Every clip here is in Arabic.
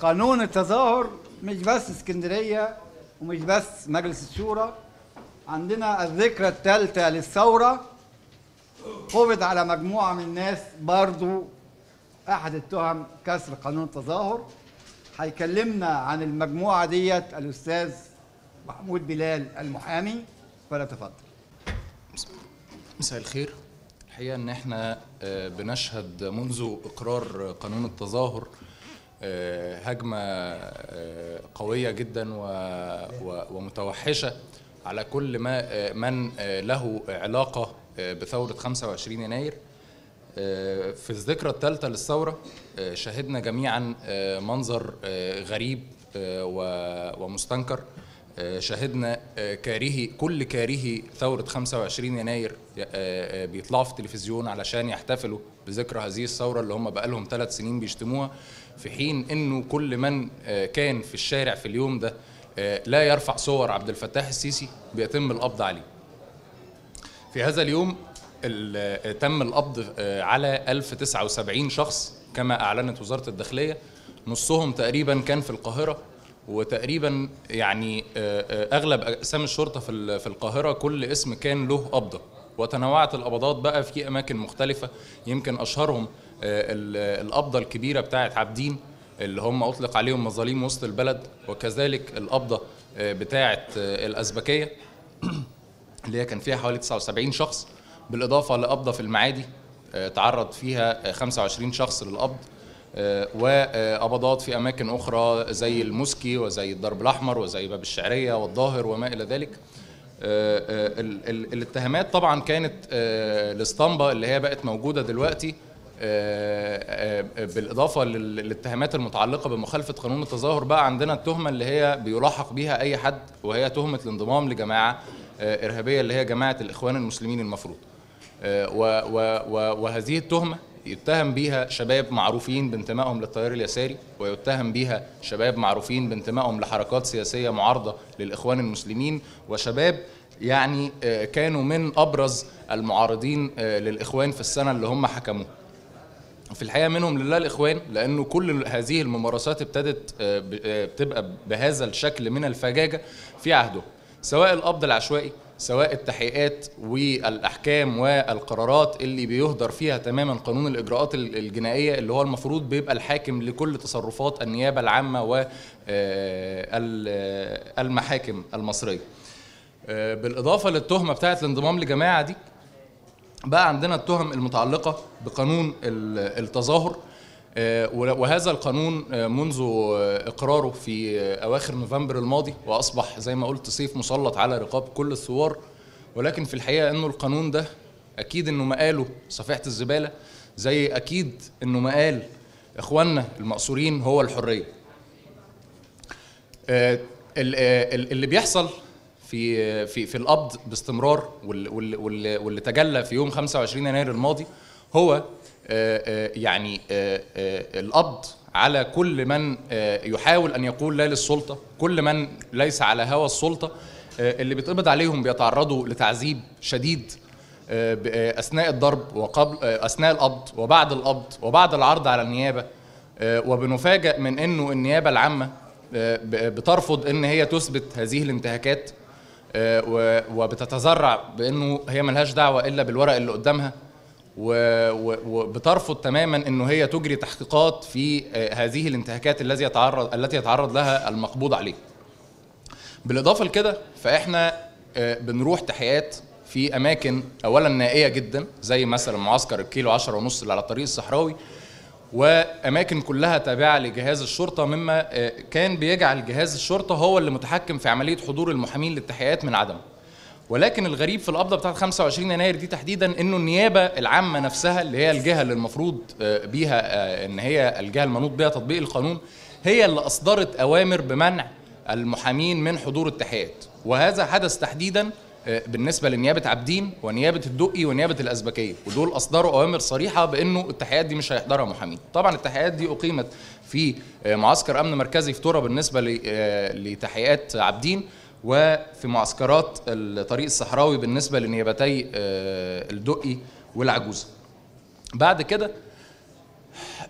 قانون التظاهر مش بس اسكندرية ومش بس مجلس الشورى. عندنا الذكرى الثالثه للثورة. قبض على مجموعة من الناس برضو. أحد التهم كسر قانون التظاهر. هيكلمنا عن المجموعة ديت الأستاذ محمود بلال المحامي. فليتفضل مساء الخير. الحقيقة إن إحنا آه، بنشهد منذ إقرار قانون التظاهر آه، هجمة آه، قوية جدا و- و- ومتوحشة على كل ما آه، من له علاقة آه، بثورة 25 يناير. في الذكرى الثالثة للثورة آه، شهدنا جميعا منظر غريب ومستنكر. آه، شهدنا آه، كارهي كل كارهي ثورة 25 يناير آه، بيطلعوا في التلفزيون علشان يحتفلوا بذكرى هذه الثورة اللي هم بقالهم ثلاث سنين بيشتموها في حين إنه كل من كان في الشارع في اليوم ده لا يرفع صور عبد الفتاح السيسي بيتم القبض عليه. في هذا اليوم ال- تم القبض على 1079 شخص كما أعلنت وزارة الداخلية. نصهم تقريبا كان في القاهرة. وتقريبا يعني آه، آه، أغلب أقسام الشرطة في في القاهرة كل اسم كان له قبضة. وتنوعت القبضات بقى في أماكن مختلفة. يمكن أشهرهم آه، ال- القبضة الكبيرة بتاعت عابدين اللي هم أطلق عليهم مظاليم وسط البلد وكذلك القبضة بتاعت آه، الأزبكية اللي هي كان فيها حوالي 79 شخص. بالإضافة لقبضة في المعادي تعرض فيها آه، 25 شخص للقبض. وقبضات في أماكن أخرى زي المسكي وزي الدرب الأحمر وزي باب الشعرية والظاهر وما إلى ذلك. آه، آه، ال- ال- الاتهامات طبعا كانت آه، الاسطمبة اللي هي بقت موجودة دلوقتي آه، آه، لل- للاتهامات المتعلقة بمخالفة قانون التظاهر بقى عندنا التهمة اللي هي بيلاحق بيها أي حد وهي تهمة الانضمام لجماعة آه، إرهابية اللي هي جماعة الإخوان المسلمين المفروض. آه، وهذه التهمة يتهم بيها شباب معروفين بانتمائهم للتيار اليساري ويتهم بيها شباب معروفين بانتمائهم لحركات سياسية معارضة للإخوان المسلمين وشباب يعني آه، كانوا من أبرز المعارضين آه، للإخوان في السنة اللي هم حكموها. في الحقيقة منهم لله الإخوان لأنه كل هذه الممارسات ابتدت آه، بتبقى بهذا الشكل من الفجاجة في عهده سواء القبض العشوائي سواء التحقيقات والأحكام والقرارات اللي بيهدر فيها تماما قانون الإجراءات ال- الجنائية اللي هو المفروض بيبقى الحاكم لكل تصرفات النيابة العامة والمحاكم المصرية. آه، بالإضافة للتهمة بتاعة الانضمام لجماعة دي بقى عندنا التهم المتعلقة بقانون ال- التظاهر. آه، وهذا القانون آه، منذ آه، إقراره في آه، أواخر نوفمبر الماضي وأصبح زي ما قلت سيف مسلط على رقاب كل الثوار. ولكن في الحقيقة أنه القانون ده أكيد أنه مقاله صفيحة الزبالة زي أكيد أنه مقال إخواننا المأسورين هو الحرية. آه، ال- آه، ال- اللي بيحصل في في في القبض باستمرار وال- وال- وال- واللي تجلى في يوم 25 يناير الماضي هو آه، آه، يعني آه، آه، القبض على كل من آه، يحاول أن يقول لا للسلطة، كل من ليس على هوى السلطة آه، اللي بيتقبض عليهم بيتعرضوا لتعذيب شديد آه، آه، أثناء الضرب وقبل آه، أثناء القبض وبعد القبض وبعد العرض على النيابة آه، وبنفاجأ من إنه النيابة العامة آه، بترفض إن هي تثبت هذه الانتهاكات آه، وبتتذرع بإنه هي ملهاش دعوة إلا بالورق اللي قدامها. وبترفض تماما إنه هي تجري تحقيقات في آه، هذه الانتهاكات التي يتعرض التي يتعرض لها المقبوض عليه. بالإضافة لكده فإحنا آه، بنروح تحقيقات في أماكن اولا نائية جدا زي مثلا معسكر الكيلو 10 ونص اللي على الطريق الصحراوي وأماكن كلها تابعة لجهاز الشرطة مما آه، كان بيجعل جهاز الشرطة هو اللي متحكم في عملية حضور المحامين للتحقيقات من عدمه ولكن الغريب في القبضة بتاعت 25 يناير دي تحديدا إنه النيابة العامة نفسها اللي هي الجهة اللي المفروض آه، بيها آه، إن هي الجهة المنوط بها تطبيق القانون هي اللي أصدرت أوامر بمنع المحامين من حضور التحقيقات وهذا حدث تحديدا آه، بالنسبة لنيابة عابدين ونيابة الدقي ونيابة الأزبكية. ودول أصدروا أوامر صريحة بإنه التحقيقات دي مش هيحضرها محامين. طبعا التحقيقات دي أقيمت في معسكر أمن مركزي في تورا بالنسبة ل- لتحقيقات عابدين. وفي معسكرات الطريق الصحراوي بالنسبة لنيابتي آه، الدقي والعجوزة. بعد كده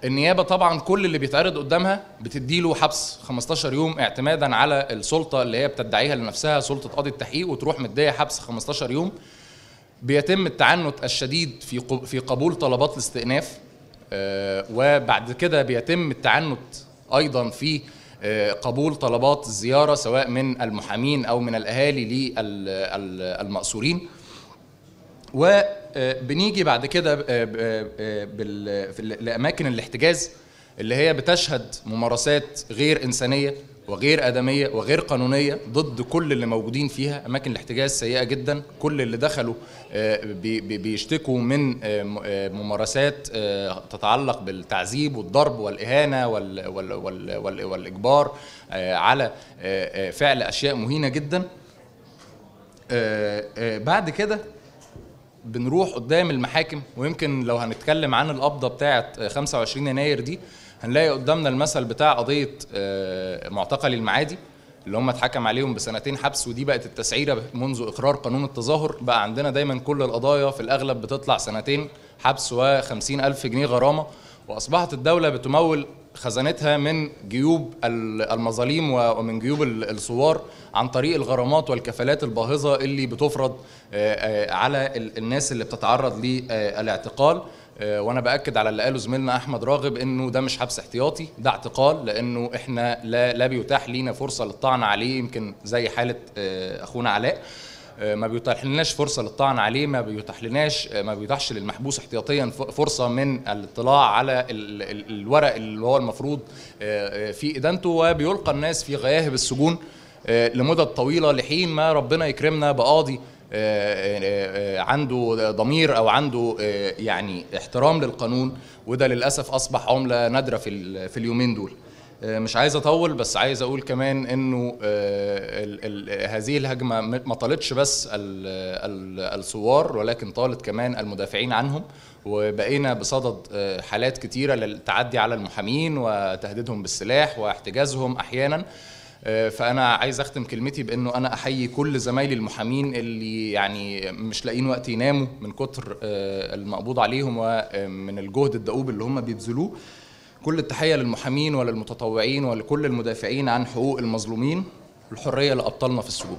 النيابة طبعا كل اللي بيتعرض قدامها بتديله حبس 15 يوم اعتمادا على السلطة اللي هي بتدعيها لنفسها سلطة قاضي التحقيق وتروح مدية حبس 15 يوم. بيتم التعنت الشديد في في قبول طلبات الاستئناف آه، وبعد كده بيتم التعنت أيضا في قبول طلبات الزياره سواء من المحامين أو من الأهالي للمأسورين وبنيجي بعد كده في ال- لأماكن الاحتجاز اللي هي بتشهد ممارسات غير إنسانية. وغير آدمية وغير قانونية ضد كل اللي موجودين فيها. أماكن الاحتجاز سيئة جدا. كل اللي دخلوا آه، بي- بي- بيشتكوا من آه، آه، ممارسات تتعلق بالتعذيب والضرب والإهانة وال- وال- وال- وال- والإجبار على فعل أشياء مهينة جدا. بعد كده بنروح قدام المحاكم. ويمكن لو هنتكلم عن القبضة بتاعه 25 يناير دي هنلاقي قدامنا المثل بتاع قضية آه، معتقل المعادي اللي هم اتحكم عليهم بسنتين حبس ودي بقت التسعيرة منذ إقرار قانون التظاهر. بقى عندنا دايما كل القضايا في الأغلب بتطلع سنتين حبس و50 ألف جنيه غرامة. وأصبحت الدولة بتمول خزانتها من جيوب ال- المظاليم ومن جيوب ال- الثوار عن طريق الغرامات والكفالات الباهظة اللي بتفرض آه، آه، على ال- الناس اللي بتتعرض للإعتقال. وأنا بأكد على اللي قاله زميلنا أحمد راغب إنه ده مش حبس احتياطي ده اعتقال لأنه إحنا لا لا بيتاح لينا فرصة للطعن عليه يمكن زي حالة آه، أخونا علاء. آه، ما بيتاح لناش فرصة للطعن عليه ما بيتاح لناش آه، ما بيتاحش للمحبوس احتياطيا فرصة من الاطلاع على ال- ال- الورق اللي هو المفروض آه، آه، في إدانته وبيلقى الناس في غياهب السجون آه، لمدد طويلة لحين ما ربنا يكرمنا بقاضي. آه، آه، آه، عنده ضمير أو عنده آه، يعني احترام للقانون وده للأسف أصبح عملة نادرة في في اليومين دول. آه، مش عايز أطول بس عايز أقول كمان إنه آه، هذه الهجمة ما طالتش بس ال- ال- الثوار ولكن طالت كمان المدافعين عنهم وبقينا بصدد آه، حالات كتيرة للتعدي على المحامين وتهديدهم بالسلاح واحتجازهم أحيانا. آه، فأنا عايز أختم كلمتي بأنه أنا أحيي كل زمايلي المحامين اللي يعني مش لاقيين وقت يناموا من كتر آه، المقبوض عليهم ومن الجهد الدؤوب اللي هم بيبذلوه. كل التحية للمحامين وللمتطوعين ولكل المدافعين عن حقوق المظلومين الحرية لأبطالنا في السجون.